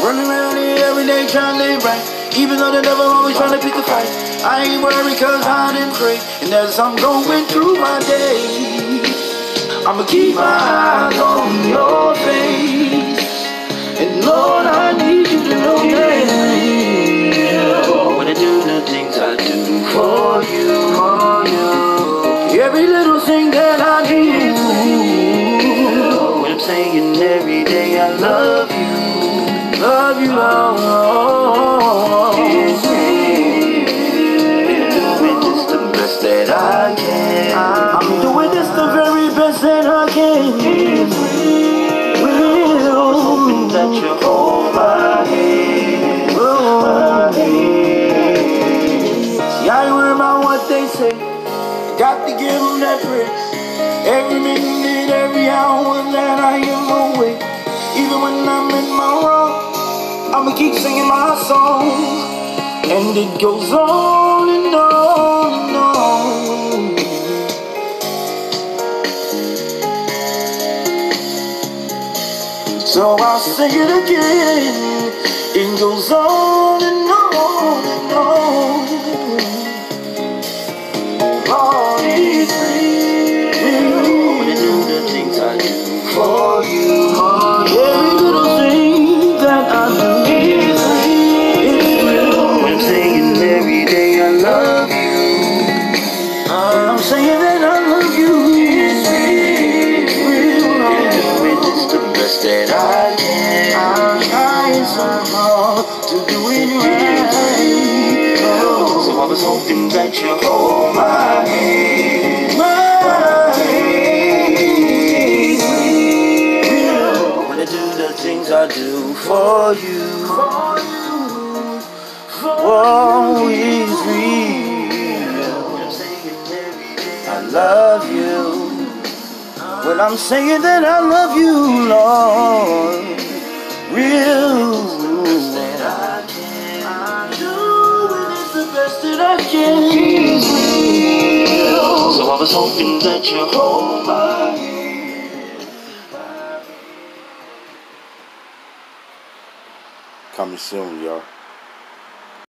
i'm running around here every day trying to live right. Even though the never always trying to pick a fight. I ain't worried cause I didn't pray. And as I'm going through my day, I'ma keep my eyes on. Every little thing that I do. When I'm saying every day I love you, love you, Lord. Doing just the best that I can. I'm doing this the very best that I can. Will that you hold my hand. My hand. See, I about what they say. Got to give them that praise. Every minute, every hour that I am awake. Even when I'm in my wrong, I'ma keep singing my song. And it goes on and on and on. So I'll sing it again. It goes on and on to right. So I was hoping that you hold my hand. My hand. When I do the things I do for you. Is real. I love you. When I'm saying that I love you, that I can. So I was hoping that you hold my hand. Coming soon, y'all.